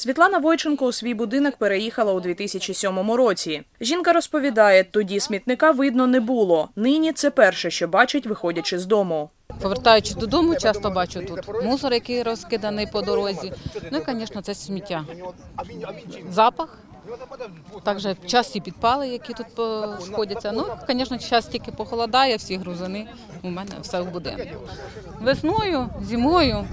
Світлана Войченко у свій будинок переїхала у 2007 році. Жінка розповідає, тоді смітника видно не було. Нині це перше, що бачить, виходячи з дому. Повертаючись додому, часто бачу тут мусор, який розкиданий по дорозі. Ну і, звісно, це сміття. Запах. Також часті підпали, які тут сходяться. Ну, звісно, час тільки похолодає, всі грузини у мене все в будинку. Весною, зимою,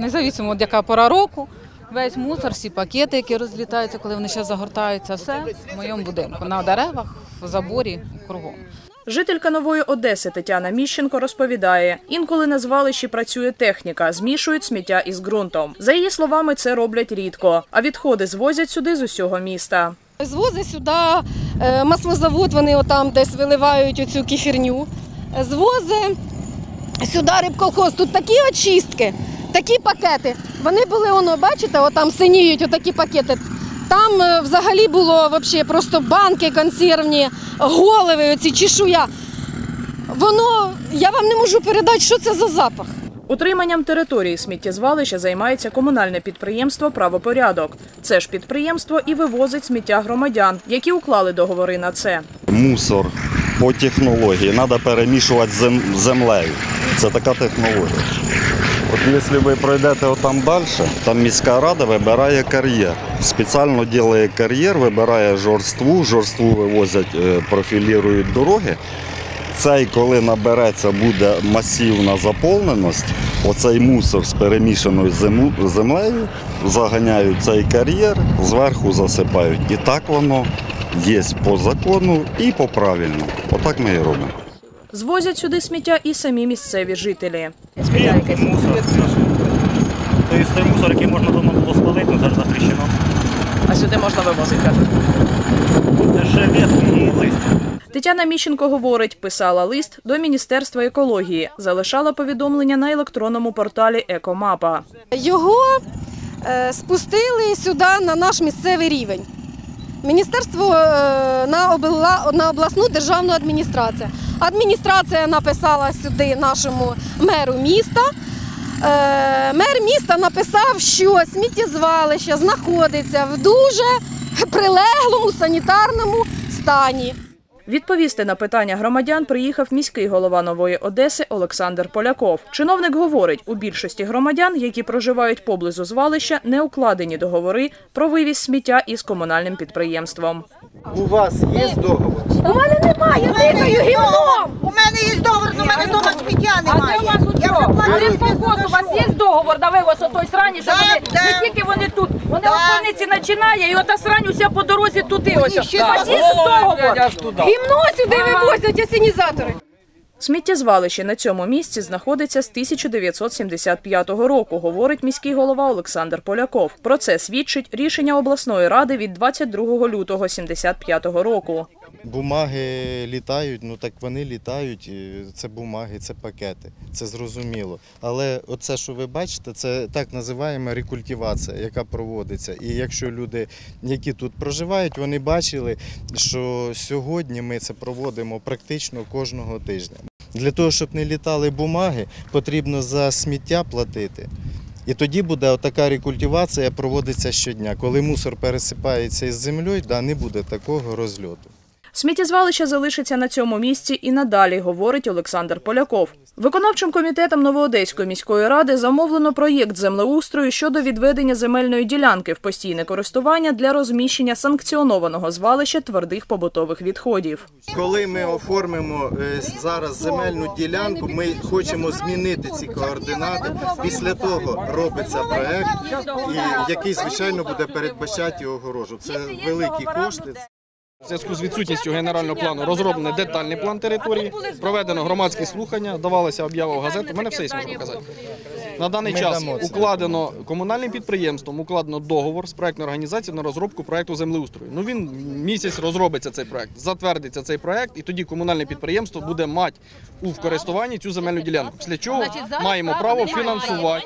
независимо від яка пора року, весь мусор, всі пакети, які розлітаються, коли вони ще загортаються, все в моєму будинку. На деревах, в заборі, кругом. Жителька Нової Одеси Тетяна Міщенко розповідає, інколи на звалищі працює техніка, змішують сміття із ґрунтом. За її словами, це роблять рідко, а відходи звозять сюди з усього міста. Звозить сюди е, маслозавод, вони отам десь виливають оцю кефірню. Звозить сюди рибколхоз. Тут такі очистки, такі пакети. Вони були, воно, бачите, отам синіють отакі пакети. Там е, взагалі було вообще просто банки консервні, голови, оці чешуя. Воно, я вам не можу передати, що це за запах. Утриманням території сміттєзвалища займається комунальне підприємство Правопорядок. Це ж підприємство і вивозить сміття громадян, які уклали договори на це. мусор по технології треба перемішувати з землею. Це така технологія. Якщо ви пройдете отам далі, там міська рада вибирає кар'єр. Спеціально робить кар'єр, вибирає жорству, жорству вивозять, е, профілірують дороги. Цей, коли набереться, буде масивна заповненість, оцей мусор з перемішаною землею, заганяють цей кар'єр, зверху засипають. І так воно є по закону і по правильному. Отак ми і робимо. Звозять сюди сміття і самі місцеві жителі. Є мусор. Тобто той мусор, який можна вдома було спалити, зараз запрещено. А сюди можна вивозити, кажуть. Це ще ветки і листя. Тетяна Міщенко говорить, писала лист до Міністерства екології, залишала повідомлення на електронному порталі Екомапа. Його е, спустили сюди на наш місцевий рівень. Міністерство е, на обласну державну адміністрацію. Адміністрація написала сюди нашому меру міста. Е, мер міста написав, що сміттєзвалище знаходиться в дуже прилеглому санітарному стані. Відповісти на питання громадян приїхав міський голова Нової Одеси Олександр Поляков. Чиновник говорить, у більшості громадян, які проживають поблизу звалища, не укладені договори про вивіз сміття із комунальним підприємством. У вас є договор? У мене немає, я дихаю гімном! У мене є договор, але у мене вдома сміття немає. Я вже платила. Рибколхоз, у вас є договор на вивоз отої срані, що вони да. не тільки вони тут, вони Да. в больниці починає, і ота срань уся по дорозі туди ось. ще У вас є договор? Гімно сюди вивозять асенізатори. Сміттєзвалище на цьому місці знаходиться з 1975 року, говорить міський голова Олександр Поляков. Про це свідчить рішення обласної ради від 22 лютого 75 року. Бумаги літають, ну так вони літають. Це бумаги, це пакети, це зрозуміло. Але оце, що ви бачите, це так називаємо рекультивація, яка проводиться. І якщо люди, які тут проживають, вони бачили, що сьогодні ми це проводимо практично кожного тижня. Для того, щоб не літали бумаги, потрібно за сміття платити. І тоді буде така рекультивація проводиться щодня. Коли мусор пересипається із землею, да, не буде такого розльоту. Сміттєзвалище залишиться на цьому місці і надалі, говорить Олександр Поляков. Виконавчим комітетом Новоодеської міської ради замовлено проєкт землеустрою щодо відведення земельної ділянки в постійне користування для розміщення санкціонованого звалища твердих побутових відходів. Коли ми оформимо е, зараз земельну ділянку, ми хочемо змінити ці координати. Після того робиться проект, який звичайно буде передбачати огорожу. Це великі кошти. У зв'язку з відсутністю генерального плану розроблений детальний план території, проведено громадські слухання, давалася об'ява в газету. У мене все є, можу показати. На даний Ми час дамо це. укладено комунальним підприємством, укладено договор з проектною організацією на розробку проекту землеустрою. Ну він місяць розробиться цей проект, затвердиться цей проект, і тоді комунальне підприємство буде мати у користуванні цю земельну ділянку. Після чого маємо право фінансувати.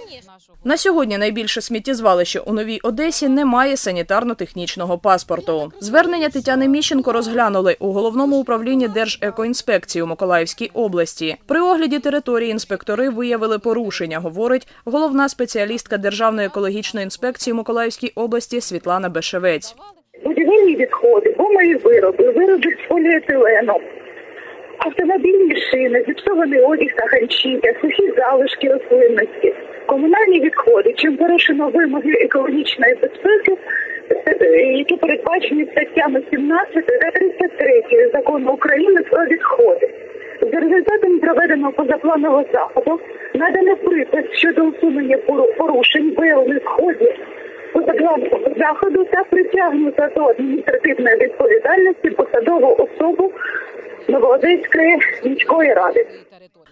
На сьогодні найбільше сміттєзвалище у Новій Одесі не має санітарно-технічного паспорту. Звернення Тетяни Міщенко розглянули у головному управлінні Держекоінспекції у Миколаївській області. При огляді території інспектори виявили порушення, говорить головна спеціалістка Державної екологічної інспекції Миколаївській області Світлана Бешевець. будівельні відходи, гумові вироби, вироби з поліетилену, автомобільні шини, зіпсований одяг та ганчір'я, сухі залишки рослинності, комунальні відходи, чим порушено вимоги екологічної безпеки, е, які передбачені статтями 17 та 33 закону України про відходи. За результатами проведеного позапланового заходу надано припис щодо усунення порушень виявлених в ході позапланового заходу та притягнута до адміністративної відповідальності посадову особу Новоодеської міської ради.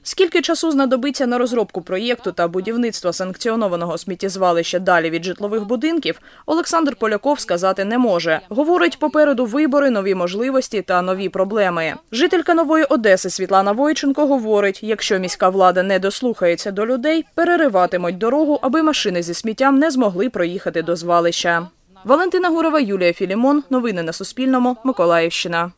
Скільки часу знадобиться на розробку проєкту та будівництво санкціонованого сміттєзвалища далі від житлових будинків, Олександр Поляков сказати не може. Говорить, попереду вибори, нові можливості та нові проблеми. Жителька Нової Одеси Світлана Войченко говорить, якщо міська влада не дослухається до людей, перериватимуть дорогу, аби машини зі сміттям не змогли проїхати до звалища. Валентина Гурова, Юлія Філімон. Новини на Суспільному. Миколаївщина.